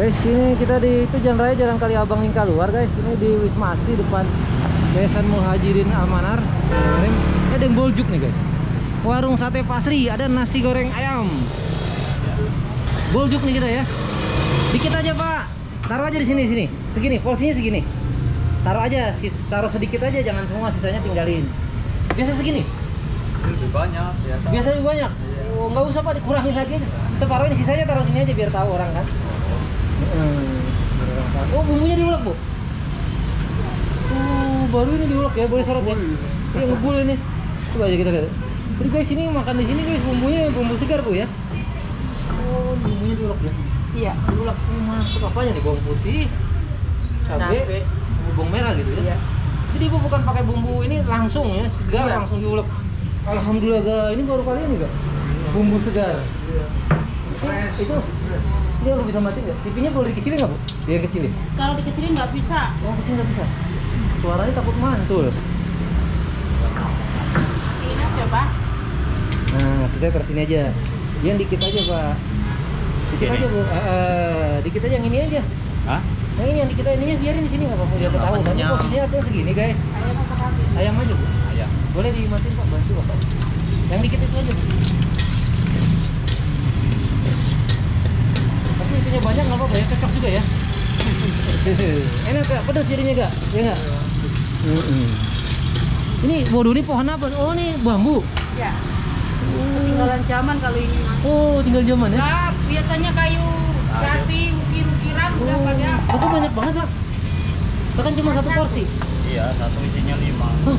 Guys, ini kita di itu Jalan Raya Jalan Kali Abang Lingka luar guys. Ini di Wisma Asri depan Yayasan Muhajirin Almanar. Ini ada yang boljuk nih guys. Warung sate Pasri, ada nasi goreng ayam. Boljuk nih kita ya. Dikit aja pak. Taruh aja di sini sini. Segini, porsinya segini. Taruh aja, taruh sedikit aja, jangan semua sisanya tinggalin. Biasa segini. Lebih banyak biasa. Biasa lebih banyak. Oh, nggak usah pak dikurangin lagi. Separuh ini sisanya taruh sini aja biar tahu orang kan. Hmm. Oh bumbunya diulek bu? Oh baru ini diulek ya, boleh sorot ya? Iya ngebul ini. Coba aja kita lihat. Jadi guys ini makan di sini guys bumbunya bumbu segar bu ya? Oh bumbunya diulek ya? Iya. Diulek ini mantap apanya nih bawang putih, cabai, bawang merah gitu ya? Iya. Jadi ibu bukan pakai bumbu ini langsung ya, segar Iya. langsung diulek. Alhamdulillah ga, ini baru kali ini gak? Bumbu segar. Itu, itu dia lu bisa mati nggak? TV-nya boleh dikecilin nggak bu? Dia yang kecilin. Kalau dikecilin nggak bisa. Yang kecil nggak bisa. Suaranya takut mantul. Ini aja pak. Nah, saya terus sini aja. Yang dikit aja pak. Dikit Ini? aja bu. Eh, eh, dikit aja yang ini aja. Hah? Yang ini yang dikit aja ini biarin di sini nggak apa-apa. Dia Nggak tahu. Tapi kenyang. posisinya ada segini guys. Ayam apa? Ayam aja bu. Ayam. Boleh dimatiin pak, bantu bapak. Yang dikit itu aja bu. Tapi itunya banyak nggak apa-apa ya, cocok juga ya. Enak kak, pedas jadinya kak, ya nggak? Ini waduh ini pohon apa? Oh ini bambu. Ya. Ketinggalan zaman kalau ini mas. Oh tinggal zaman ya. Nah, biasanya kayu jati, ukir-ukiran udah Oh, pada. itu banyak banget pak. Bahkan cuma satu porsi. Iya, satu isinya lima. Hah?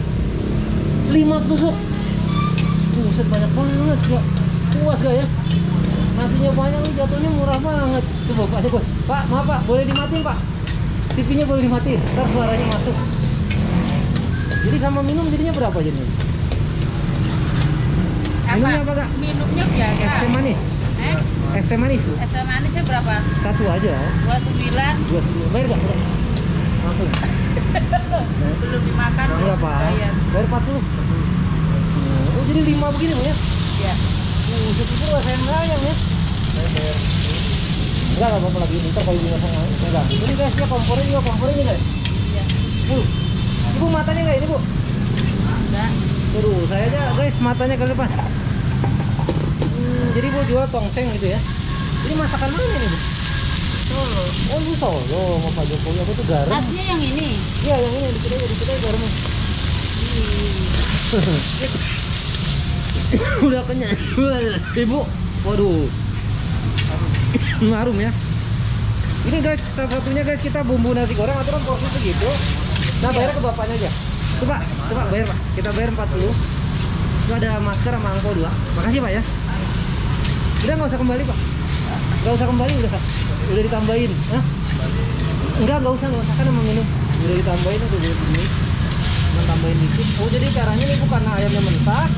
Lima tusuk. Buset banyak banget gak? Puas gak ya? Nasinya banyak nih jatuhnya murah banget. Coba pak, coba. Pak, maaf pak, boleh dimatiin pak? TV-nya boleh dimatiin, ntar suaranya masuk. Jadi sama minum jadinya berapa jadinya? Minumnya apa kak? Minumnya biasa. Es teh manis? Eh, Es teh manis bu? es teh manisnya berapa? Satu aja. Dua sembilan. Dua sepuluh. Bayar gak? Langsung. Belum dimakan. Enggak pak. Bayar. 40. Nah, Oh jadi lima begini bu ya? Ya. Buset itu rasa yang sayang ya. Enggak, enggak apa-apa lagi. Ntar kalau ibu masak enggak. Ini guys, ya kompornya juga kompornya ini guys. Iya. Bu, ibu matanya enggak ini bu? Aduh, saya aja guys matanya ke depan. Hmm, jadi bu jual tongseng gitu ya. Ini masakan mana ini bu? Solo. Oh ini Solo sama Pak Jokowi apa tuh garam? Nasinya yang ini. Iya yang ini dikit aja, dikit aja garamnya. Udah kenyang. Ibu, waduh. Harum ya. Ini guys, salah satunya guys kita bumbu nasi goreng aturan porsi segitu. Nah, bayar ke bapaknya aja. Coba, coba bayar Pak. Kita bayar 40. Itu ada masker sama angko dua. Makasih Pak ya. Udah nggak usah kembali Pak. Nggak usah kembali udah. Udah ditambahin. Hah? Enggak, nggak usah, nggak usah kan sama minum. Udah ditambahin udah begini. Cuma tambahin dikit. Oh, jadi caranya ini bukan ayamnya mentah,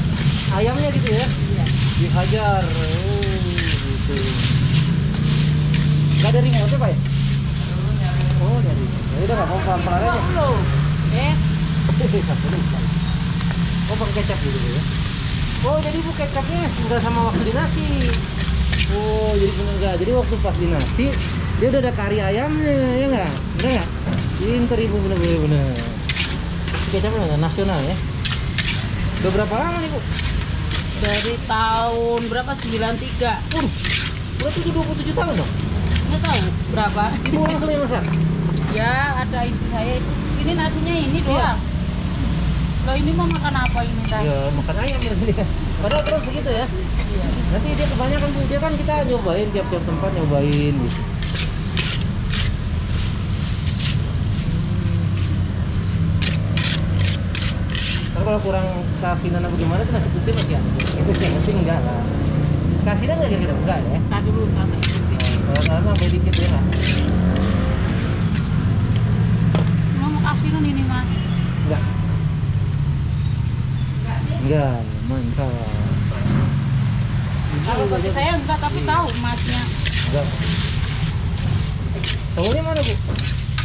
ayamnya gitu ya. Iya. Dihajar. Oh, gitu. Enggak ada remote Pak ya? Oh, dari. Ya udah nggak apa-apa, pelan aja. Eh, Oh, pakai kecap gitu ya. Oh, jadi bu kecapnya enggak sama waktu di nasi. Oh, jadi bener enggak. Jadi waktu pas di nasi, dia udah ada kari ayamnya, ya enggak? Bener enggak? Pinter ibu bener-bener bener. Kecapnya enggak nasional ya. Udah berapa lama nih, Bu? Dari tahun berapa? 93. Waduh, berarti udah 27 tahun dong? Nggak tahu berapa. Ibu langsung yang masak? Ya, ada ibu saya itu. Ini nasinya ini doang. Loh ini mau makan apa ini tadi? Ya, makan ayam dia. Padahal terus begitu ya. Iya. Nanti dia kebanyakan dia kan kita nyobain tiap-tiap tempat nyobain gitu. Kan kalau kurang kasinan apa gimana tuh nasi putih masih ada. Itu sih, tapi enggak lah. Kasinan nggak kira-kira? Enggak ya. Tadi dulu tadi. Kalau kalau sampai dikit ya nggak? Mau mau kasinan ini mas? Enggak. Enggak, mantap. Kalau bagi saya enggak, tapi tahu masnya. Enggak. Tahunya mana bu?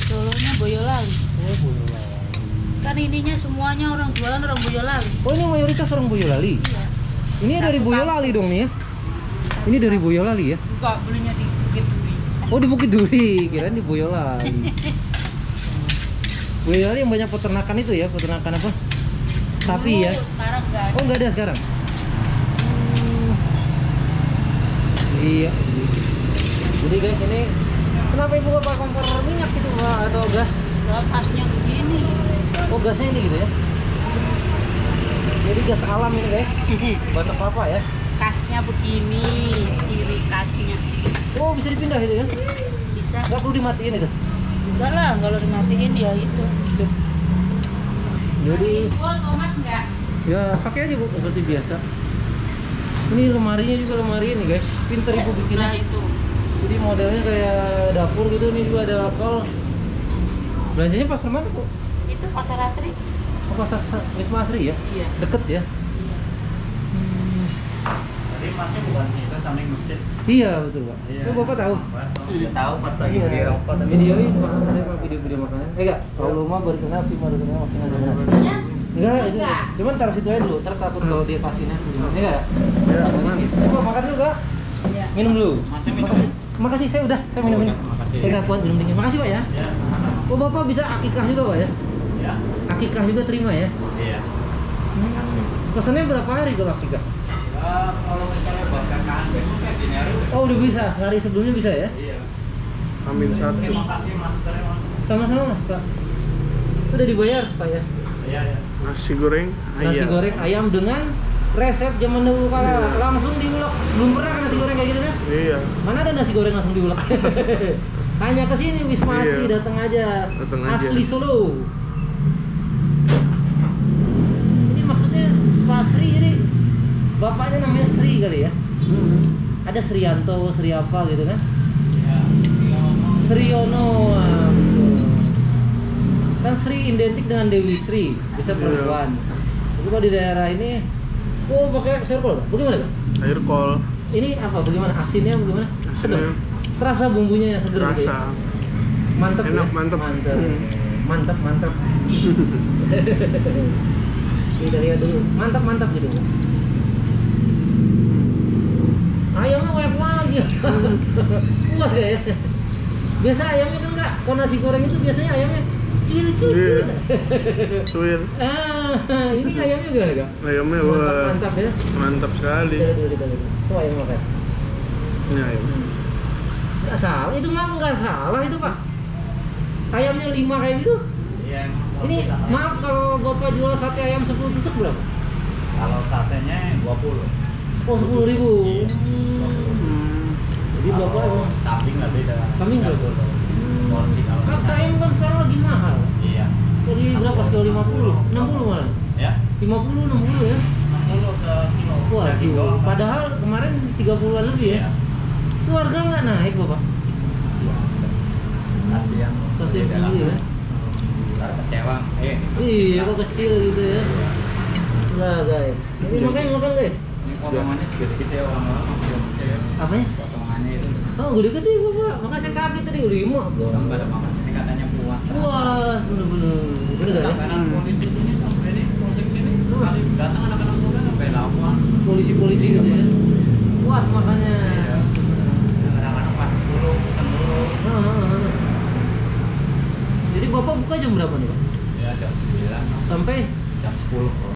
Solonya Boyolali. Oh, Boyolali. Kan ininya semuanya orang jualan orang Boyolali. Oh ini mayoritas orang Boyolali. Iya. Ini dari Satu Boyolali dong nih ya. Ini dari Boyolali ya. Enggak belinya di Bukit Duri. Oh di Bukit Duri, kirain di Boyolali. Boyolali yang banyak peternakan itu ya, peternakan apa? Sapi ya. Dulu, Sekarang enggak ada. Oh nggak ada sekarang? Hmm. Iya. Jadi guys ini kenapa ibu nggak pakai kompor minyak gitu pak atau gas? Lah, pasnya begini. Oh gasnya ini gitu ya? Jadi gas alam ini guys, batok kelapa ya? Kasnya begini, ciri kasnya. Oh bisa dipindah gitu ya? Bisa. Nggak perlu dimatiin itu? Enggak lah, kalau dimatiin ya itu. Jadi tomat enggak? ya pakai aja bu seperti biasa. Ini lemarinya juga lemari ini guys, pinter ibu bikinnya. Nah, itu. Jadi modelnya kayak dapur gitu, ini juga ada lakol. Belanjanya pas ke mana bu? Itu pasar asri. Oh, pasar Sa- Wisma Asri ya? Iya. Deket ya? Iya. Jadi masnya bukan sih, itu samping masjid. Iya betul pak. Oh, bapak tahu? Dia tahu pas lagi Iya. di. Video ini ada apa video-video makanan? Eh enggak, kalau mah baru kenal sih baru kenal makin aja benar. Ya? Enggak, itu Enggak. cuman taruh situ aja dulu, ntar takut kalau dia gimana? Enggak? Ya, Coba makan dulu kak, Iya. minum dulu. Masih minum? Makasih, makasih saya udah, saya minum Oh, minum. udah, makasih. Saya nggak kuat minum dingin. Makasih pak ya. Ya. Oh bapak bisa akikah juga pak ya? Ya. Akikah juga terima ya? Iya. Pesannya berapa hari kalau akikah? Ya, kalau misalnya buat kakaan besok kayak gini hari udah. Oh udah bisa, sehari sebelumnya bisa ya? Iya. Amin satu. Terima kasih maskernya mas. Sama-sama mas pak. Udah dibayar pak ya? Iya ya. Nasi goreng Nasi ayam. goreng ayam dengan resep zaman dulu kala Iya. langsung diulek. Belum pernah kan nasi goreng kayak gitu kan? Iya. Mana ada nasi goreng langsung diulek? Hanya ke sini Wisma Asri Iya. datang aja. Datang aja. Asli Solo. Ini maksudnya Pak Sri jadi bapaknya namanya Sri kali ya? Ada Srianto, Sri apa gitu kan? Iya. Sriono. ah, betul. Kan Sri identik dengan Dewi Sri, bisa Iya. perempuan. Tapi kalau di daerah ini, oh pakai serkol, bagaimana kan? Air kol. Ini apa? Bagaimana? Asinnya bagaimana? Asinnya Sedap. Terasa bumbunya yang seger gitu ya? rasa. Mantap Enak, ya? mantap. Mantap. Hmm. Mantap, mantap. Kita lihat dulu. Mantap, mantap gitu. Ayamnya banyak lagi. Puas gak ya? Biasa ayamnya kan enggak. Kalau nasi goreng itu biasanya ayamnya kecil-kecil. Iya. Suir. Ah, ini ayamnya gimana kak? Ayamnya Mantap, wah mantap ya. mantap sekali. Kita lihat dulu, kita lihat. Coba ayam makan. Ini ayam. Nggak salah, itu mah nggak salah itu pak. Ayamnya lima kayak gitu. Iya. Ini maaf kalau bapak jual sate ayam 10 tusuk berapa? Kalau satenya 20. Oh 10 ribu. Iya. Hmm. Jadi bapak Kalau emang kambing nggak beda. Kambing nggak 30. Porsi kalau Kan ayam kan sekarang lagi mahal. Iya. Jadi berapa sekilo 50? 60 malah. Ya. 50 60 ya. 60 sekilo. Daging Waduh, doang. padahal kemarin 30-an lebih ya. Iya. Itu harga nggak naik bapak? Biasa. Kasihan. Kasihan Beda pembeli ya. Ntar kecewa. Eh. Iya, kok kecil gitu ya. Nah guys, ini makan makan guys. Ini potongannya segede-gede orang-orang gede. Apanya? Potongannya itu. Oh, gede-gede bapak. Makanya kaget tadi lima. Orang pada makan sini katanya puas. Puas, bener-bener. Bener gak ya? Langganan polisi sini sampai ini polsek sini kali datang anak-anak muda sampai delapan. Polisi-polisi gitu ya. Puas makanya.